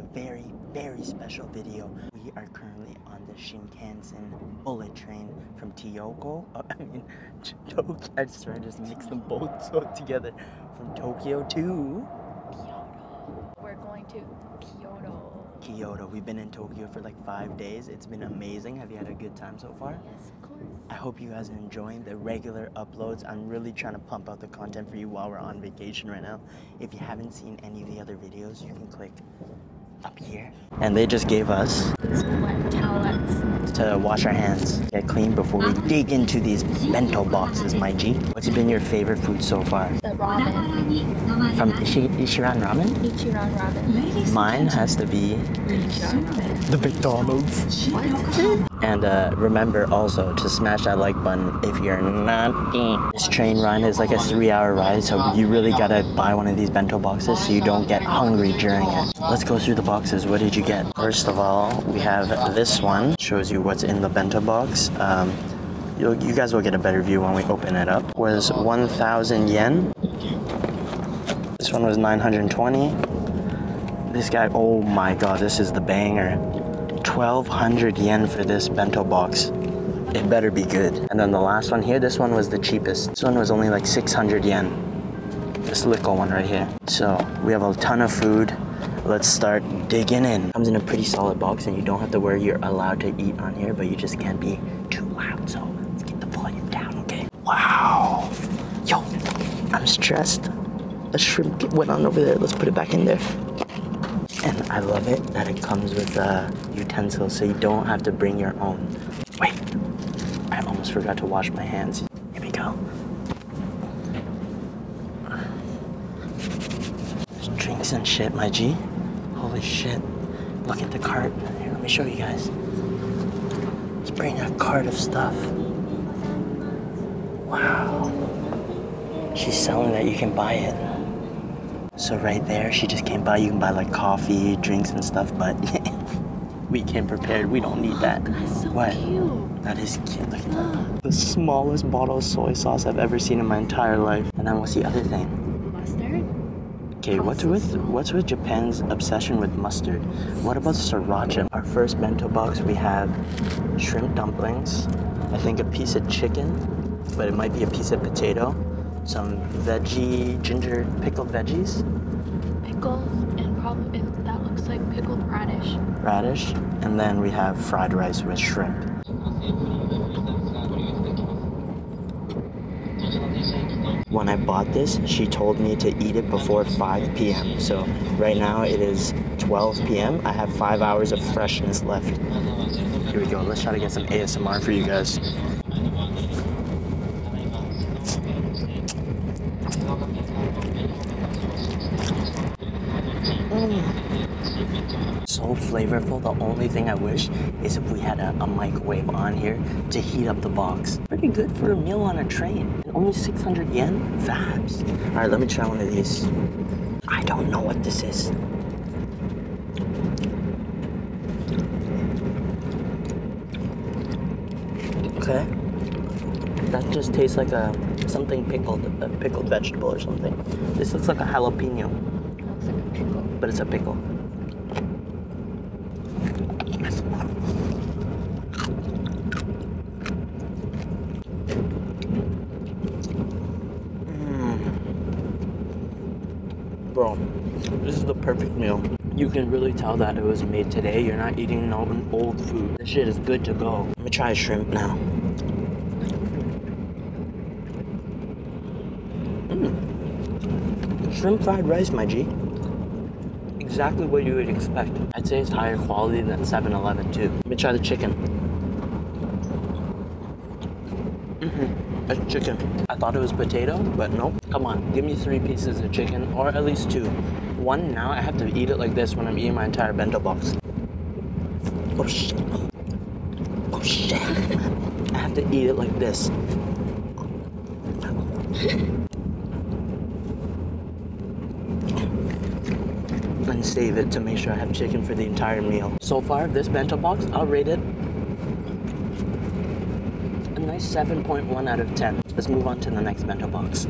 a very, very special video. We are currently on the Shinkansen bullet train from Tokyo. Uh, I mean, Tokyo. I just I just mix them both so together. From Tokyo to Kyoto. We're going to Kyoto. Kyoto. We've been in Tokyo for like five days. It's been amazing. Have you had a good time so far? Yes, of course. I hope you guys are enjoying the regular uploads. I'm really trying to pump out the content for you while we're on vacation right now. If you haven't seen any of the other videos, you can click up here. And they just gave us These wet towelettes. to wash our hands, get clean before we dig into these bento boxes, my G. What's been your favorite food so far? The ramen. From Ishi- Ishiran Ramen? Ichiran ramen. Mine has to be the McDonald's. And uh, remember also to smash that like button if you're not. eating. This train ride is like a three hour ride, so you really gotta buy one of these bento boxes so you don't get hungry during it. Let's go through the boxes. What did you get? First of all, we have this one. Shows you what's in the bento box. Um, you guys will get a better view when we open it up. Was 1,000 yen. This one was 920. This guy, oh my god, this is the banger. 1200 yen for this bento box. It better be good. And then the last one here, this one was the cheapest. This one was only like 600 yen. This little one right here. So we have a ton of food. Let's start digging in. Comes in a pretty solid box and you don't have to worry you're allowed to eat on here, but you just can't be too loud. So let's get the volume down, okay? Wow. Yo, I'm stressed. A shrimp went on over there. Let's put it back in there. And I love it that it comes with uh, utensils so you don't have to bring your own. Wait, I almost forgot to wash my hands. Here we go. There's drinks and shit, my G. Holy shit. Look at the cart. Here, let me show you guys. Let's bring a cart of stuff. Wow. She's selling that you can buy it. So right there, she just came by. You can buy like coffee, drinks, and stuff, but we came prepared. We don't need that. That's so what? cute. That is cute. Look at that. The smallest bottle of soy sauce I've ever seen in my entire life. And then what's the other thing? Mustard? Okay, what's with what's with Japan's obsession with mustard? What about sriracha? Our first bento box, we have shrimp dumplings. I think a piece of chicken, but it might be a piece of potato. Some veggie, ginger pickled veggies. Pickles and probably that looks like pickled radish. radish, and then we have fried rice with shrimp. When I bought this, she told me to eat it before 5 p.m. So right now it is 12 p.m. I have five hours of freshness left. Here we go. Let's try to get some ASMR for you guys. so flavorful. The only thing I wish is if we had a, a microwave on here to heat up the box. Pretty good for a meal on a train. And only 600 yen? Fabs. All right, let me try one of these. I don't know what this is. Okay. That just tastes like a something pickled, a pickled vegetable or something. This looks like a jalapeno, That looks like a pickle. but it's a pickle. Bro, this is the perfect meal. You can really tell that it was made today. You're not eating no old food. This shit is good to go. Let me try shrimp now. Mm. Shrimp fried rice, my G. Exactly what you would expect. I'd say it's higher quality than 7-Eleven too. Let me try the chicken. Mm-hmm. It's chicken. I thought it was potato, but nope. Come on, give me three pieces of chicken, or at least two. One now, I have to eat it like this when I'm eating my entire bento box. Oh shit. Oh shit. I have to eat it like this. And save it to make sure I have chicken for the entire meal. So far, this bento box, I'll rate it a nice 7.1 out of 10. Let's move on to the next bento box.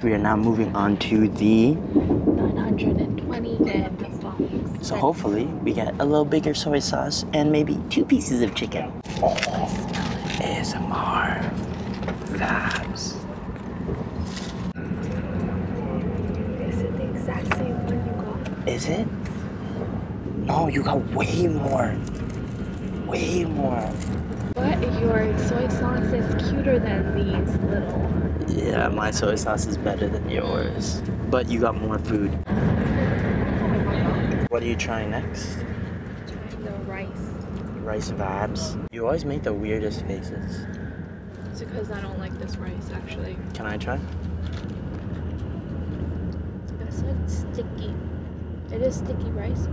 We are now moving on to the. 920 yen. So hopefully we get a little bigger soy sauce and maybe two pieces of chicken. Oh, ASMR. Vibes. Is it the exact same one you got? Is it? No, you got way more. Way more. But your soy sauce is cuter than these little. Yeah, my soy sauce is better than yours. But you got more food. What are you trying next? The rice. Rice vibes. You always make the weirdest faces. It's because I don't like this rice actually. Can I try? It's like sticky. It is sticky rice.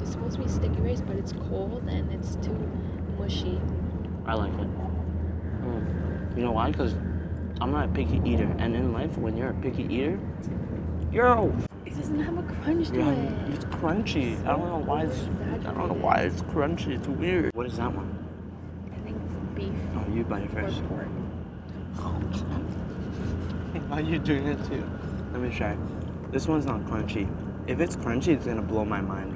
It's supposed to be sticky rice, but it's cold and it's too mushy. I like it. Mm. You know why? Because I'm not a picky eater. And in life, when you're a picky eater, yo, It doesn't have a crunch to yeah, it. it's crunchy. I don't know why it's. I don't know why it's crunchy. It's weird. What is that one? I think it's beef Oh, you bite it or first. pork. Why are you doing it too? Let me try. This one's not crunchy. If it's crunchy, it's gonna blow my mind.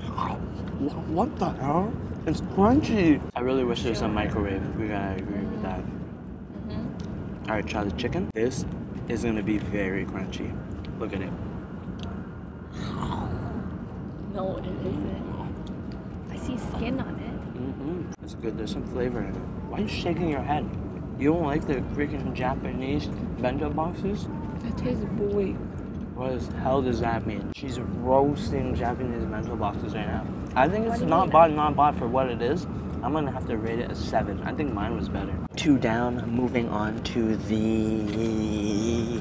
Wha- What the hell? It's crunchy. I really wish there was a microwave. We gotta agree with that. Mm-hmm. All right, try the chicken. This is gonna be very crunchy. Look at it. No, it isn't. I see skin on it. Mm-hmm. It's good. There's some flavor in it. Why are you shaking your head? You don't like the freaking Japanese bento boxes? That tastes boy. What the hell does that mean? She's roasting Japanese bento boxes right now. I think it's not bad, bought, not bad for what it is. I'm gonna have to rate it a seven. I think mine was better. Two down. Moving on to the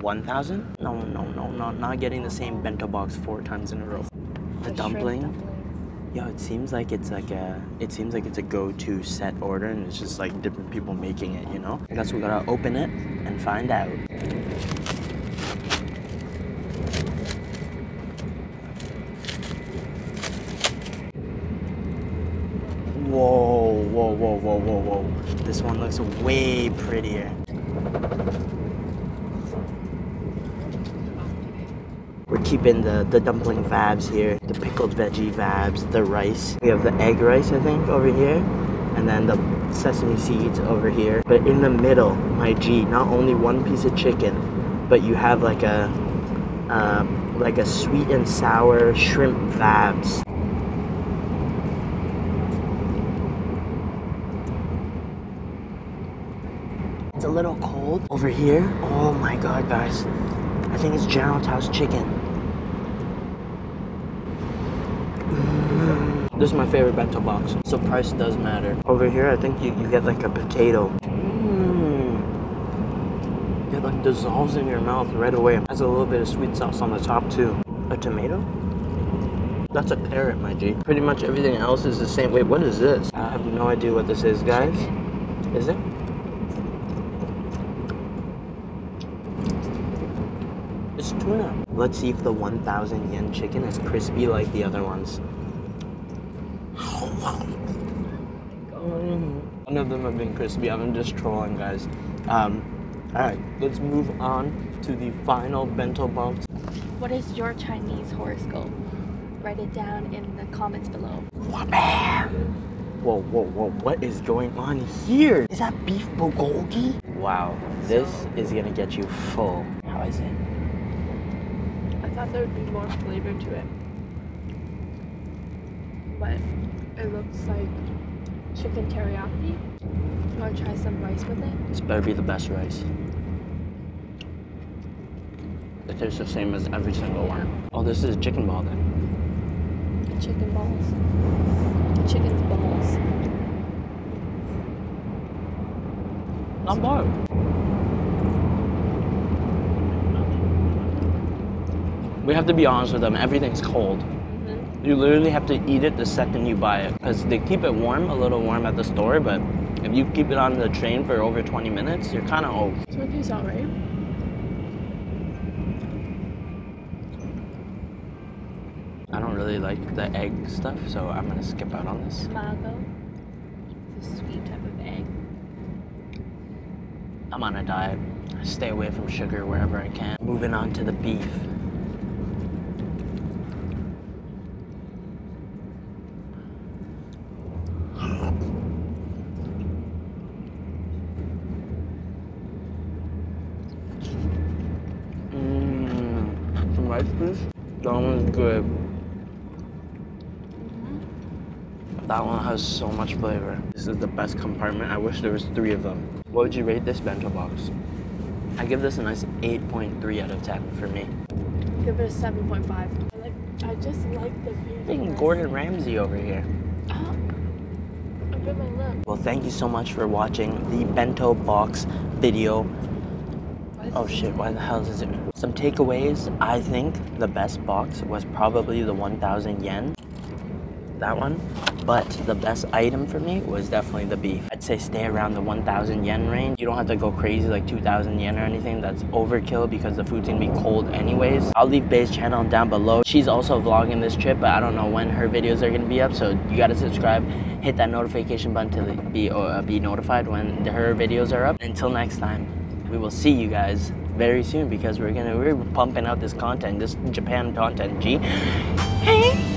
one thousand. No, no, no, not not getting the same bento box four times in a row. The shrimp dumpling. Yo, it seems like it's like a it seems like it's a go-to set order and it's just like different people making it, you know? I guess we gotta open it and find out. Whoa, whoa, whoa, whoa, whoa, whoa. This one looks way prettier. Keeping the, the dumpling vibes here, the pickled veggie vibes, the rice. We have the egg rice, I think, over here, and then the sesame seeds over here. But in the middle, my G, not only one piece of chicken, but you have like a like a sweet and sour shrimp vibes. It's a little cold over here. Oh my god, guys. I think it's General Tao's chicken. Mm. This is my favorite bento box, so price does matter. Over here, I think you, you get like a potato. Mm. It like dissolves in your mouth right away. Has a little bit of sweet sauce on the top too. A tomato? That's a carrot, my G. Pretty much everything else is the same. Wait, what is this? I have no idea what this is, guys. Is it? It's tuna. Let's see if the 1,000 yen chicken is crispy like the other ones. None of them have been crispy. I'm just trolling, guys. Um, all right, let's move on to the final bento box. What is your Chinese horoscope? Write it down in the comments below. Wabam! Whoa, whoa, whoa! What is going on here? Is that beef bulgogi? Wow, this is gonna get you full. How is it? I thought there would be more flavor to it. But it looks like chicken teriyaki. You want to try some rice with it? This better be the best rice. It tastes the same as every single one. Oh, this is a chicken ball then. Chicken balls. Chicken's balls. Not bad. We have to be honest with them. Everything's cold. You literally have to eat it the second you buy it because they keep it warm, a little warm at the store. But if you keep it on the train for over 20 minutes, you're kind of old. oh. Turkey's alright. I don't really like the egg stuff, so I'm gonna skip out on this. Mago. It's a sweet type of egg. I'm on a diet. stay away from sugar wherever I can. Moving on to the beef. Mmm, some rice beef. That one's good. That one has so much flavor. This is the best compartment. I wish there was three of them. What would you rate this bento box? I give this a nice 8.3 out of 10 for me. Give it a 7.5. I like. I just like the beef. Thinking Gordon Ramsay over here. Oh, I bit my lip. Well, thank you so much for watching the bento box video. Oh shit, why the hell is it? Some takeaways. I think the best box was probably the 1000 yen. That one. But the best item for me was definitely the beef. I'd say stay around the 1000 yen range. You don't have to go crazy like 2000 yen or anything. That's overkill because the food's gonna be cold anyways. I'll leave Bay's channel down below. She's also vlogging this trip, but I don't know when her videos are gonna be up. So you gotta subscribe, hit that notification button to be, uh, be notified when her videos are up. Until next time we will see you guys very soon because we're gonna we're pumping out this content, this Japan content. G. Hey.